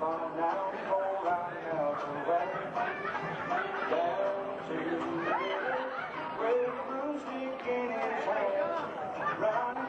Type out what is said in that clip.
Come down, go out the way, down to the river, with a broomstick in his hand, round